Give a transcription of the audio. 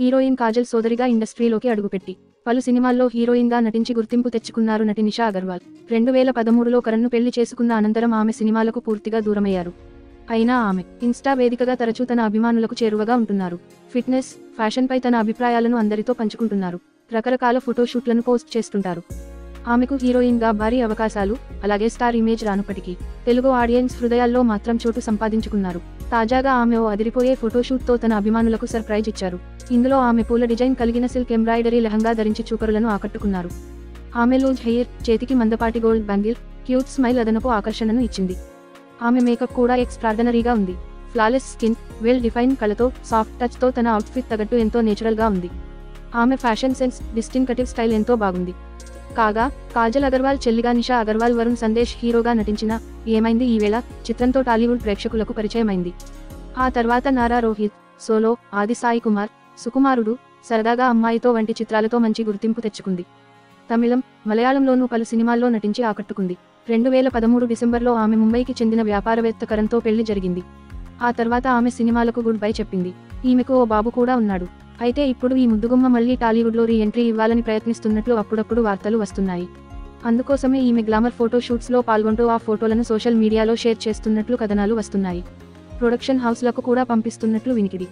Heroine Kajal సోదరిగా ఇండస్ట్రీలోకి అడుగుపెట్టి పలు సినిమాల్లో హీరోయిన్గా నటించి గుర్తింపు తెచ్చుకున్నారు నటి నిషా అగర్వాల్. రెండు వేల పదమూడులో కరణ్ను పెళ్ళి చేసుకున్న అనంతరం ఆమె సినిమాలకు పూర్తిగా దూరమయ్యారు. అయినా ఆమె ఇన్స్టా వేదికగా తరచూ తన అభిమానులకు చేరువగా ఉంటున్నారు. ఫిట్నెస్ ఫ్యాషన్పై తన అభిప్రాయాలను అందరితో పంచుకుంటున్నారు. రకరకాల ఫోటోషూట్లను పోస్ట్ చేస్తుంటారు. ఆమెకు హీరోయిన్గా భారీ అవకాశాలు అలాగే స్టార్ ఇమేజ్ రానప్పటికీ తెలుగు ఆడియన్స్ హృదయాల్లో మాత్రం చోటు సంపాదించుకున్నారు. తాజాగా ఆమె ఓ అదిరిపోయే ఫోటోషూట్తో తన అభిమానులకు సర్ప్రైజ్ ఇచ్చారు. ఇందులో ఆమె పూల డిజైన్ కలిగిన సిల్క్ ఎంబ్రాయిడరీ లెహంగా ధరించి చూపరులను ఆకట్టుకున్నారు. ఆమె లూజ్ హెయిర్ చేతికి మందపాటి గోల్డ్ బ్యాంగిల్ క్యూట్ స్మైల్ అదనపు ఆకర్షణను ఇచ్చింది. ఆమె మేకప్ కూడా ఎక్స్ట్రార్డనరీగా ఉంది. ఫ్లాలెస్ స్కిన్ వెల్ డిఫైన్ కళతో సాఫ్ట్ టచ్తో తన అవుట్ఫిట్ తగట్టు ఎంతో నేచురల్గా ఉంది. ఆమె ఫ్యాషన్ సెన్స్ డిస్టింకటివ్ స్టైల్ ఎంతో బాగుంది. కాగా కాజల్ అగర్వాల్ చెల్లిగా నిషా అగర్వాల్ వరుణ్ సందేశ్ హీరోగా నటించిన ఏమైంది ఈవేళ చిత్రంతో టాలీవుడ్ ప్రేక్షకులకు పరిచయమైంది. ఆ తర్వాత నారా రోహిత్ సోలో ఆది సాయి కుమార్ సుకుమారుడు సరదాగా అమ్మాయితో వంటి చిత్రాలతో మంచి గుర్తింపు తెచ్చుకుంది. తమిళం మలయాళంలోనూ పలు సినిమాల్లో నటించి ఆకట్టుకుంది. రెండు వేల పదమూడు డిసెంబర్లో ఆమె ముంబైకి చెందిన వ్యాపారవేత్త కరణ్తో పెళ్ళి జరిగింది. ఆ తర్వాత ఆమె సినిమాలకు గుడ్ బై చెప్పింది. ఈమెకు ఓ బాబు కూడా ఉన్నాడు. అయితే ఇప్పుడు ఈ ముద్దుగుమ్మ మళ్ళీ టాలీవుడ్లో రీ ఎంట్రీ ఇవ్వాలని ప్రయత్నిస్తున్నట్లు అప్పుడప్పుడు వార్తలు వస్తున్నాయి. అందుకోసమే ఈమె గ్లామర్ ఫోటో షూట్స్లో పాల్గొంటూ ఆ ఫోటోలను సోషల్ మీడియాలో షేర్ చేస్తున్నట్లు కథనాలు వస్తున్నాయి. ప్రొడక్షన్ హౌస్లకు కూడా పంపిస్తున్నట్లు వినికిడి.